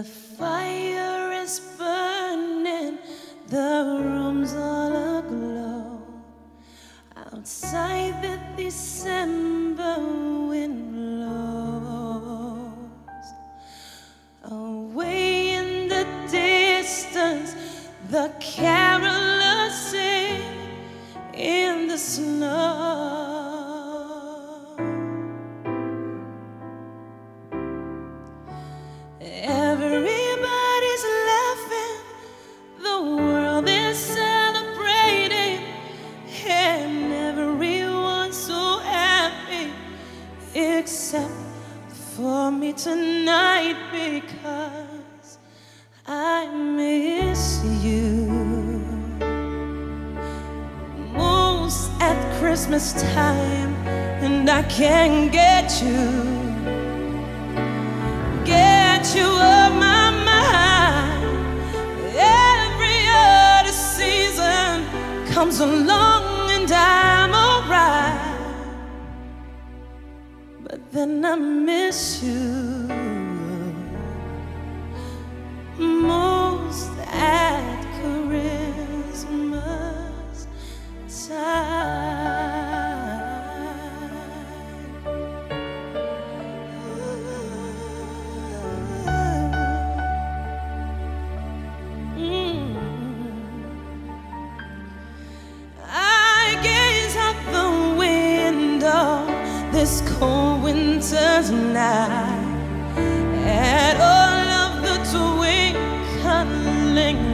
The fire is burning, the room's all aglow. Outside the December tonight because I miss you. Most at Christmas time, and I can't get you get you off my mind. Every other season comes along and I'm alright. But then I miss you this cold winter's night. At all of the twinkling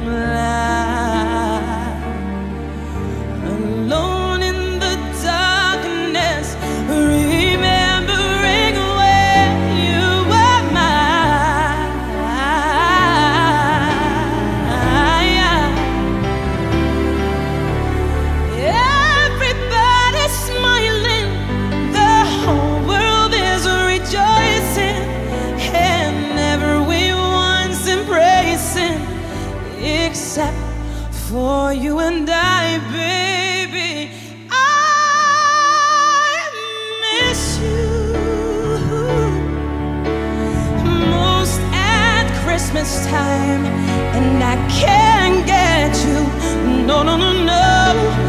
Christmas time, and I can't get you. No, no, no, no.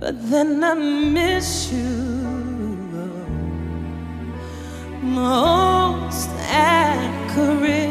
But then I miss you most accurate.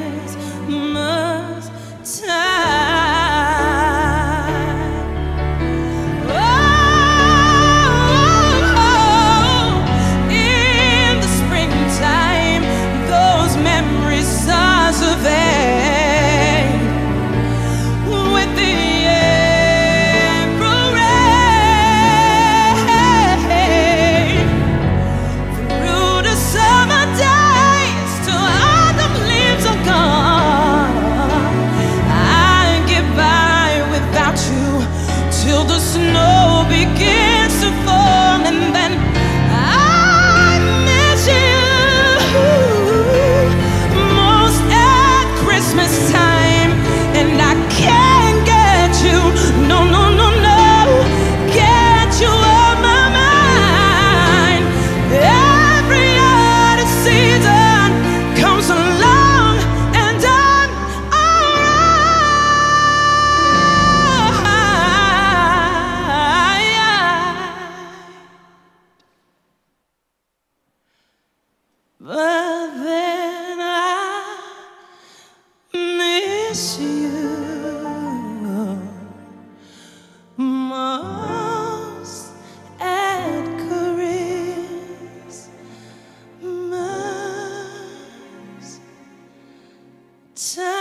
But then I miss you most at Christmas time.